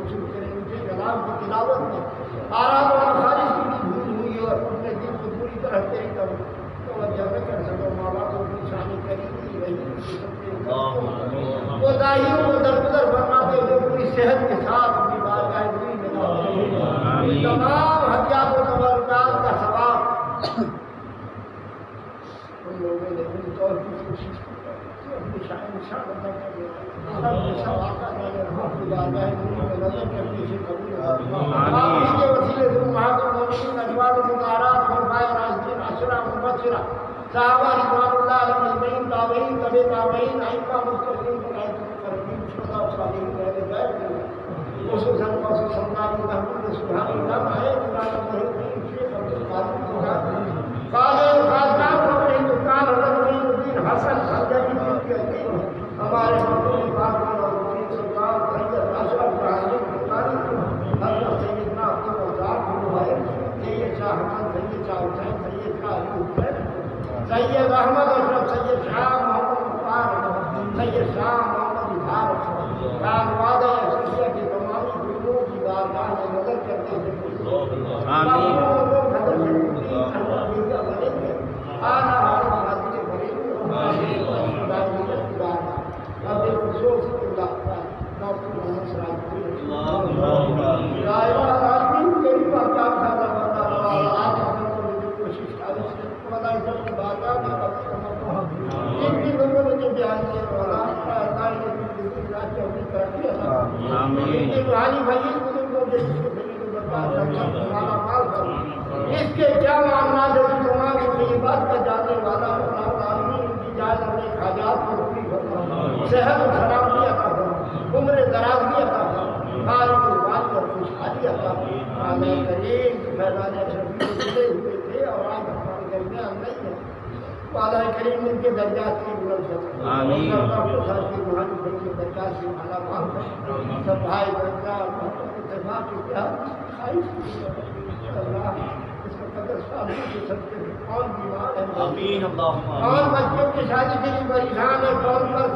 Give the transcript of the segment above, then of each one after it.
कुछ करें उनके कलाम की तिलावत में आराम और खारिज की भूल हुई और अपने दिल को पूरी तरह तेरी करो तो वह जब कर सको। माँ बाप को अपनी शानी करी रही वो दाहियों को दरगुजर फरमाते हुए पूरी सेहत के साथ अपनी बात का तमाम हत्या को तबरकार का सवाब उन लोगों ने अपनी तौर की कोशिश की अपनी शान निशान बंदा कर दिया सब निशा वाका मैंने हम खुदा गए में नज़र करने से कबूल आमीन के वसीले से महाकुल मोमिन अजवाल मुबारक फरमाए राजदीन अशरा मुबशरा साहबा रिजवानुल्लाह अलैहि अजमईन ताबईन तबे ताबईन आइका मुस्तकीम को लाइक करदीन छोटा साली रह गए उस सन का सो सरकार के महबूब सुभान अल्लाह आए इमाम मुहिद्दीन शेख अब्दुल कादिर को कहा हमारे महबूब पाक और सरकार सैयद अशरफ इब्राहिम बुखारी हज़रत सैयदना अब्दुल रज़ाक मुबारक सैयद शाह हसन सैयद शाह हुसैन सैयद शाह अली हुसैन सैयद अहमद अशरफ सैयद शाह मोहम्मद मुख्तार सैयद शाह मोहम्मद इजहार खान वादा शख्सिया तमाम गुरुओं की बारगाह में नज़र करते हुए আমি ভাইয়ের उनके की की के के कौन बच्चों की शादी के लिए परेशान है, कौन पर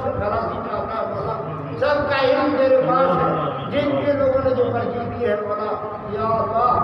है बोला सबका इल्म तेरे पास है जिन जिन लोगों ने जो पर्ची दी है, बोला, या अल्लाह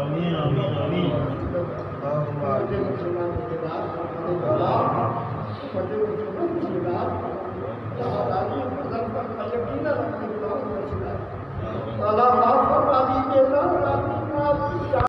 आमीन आमीन आमीन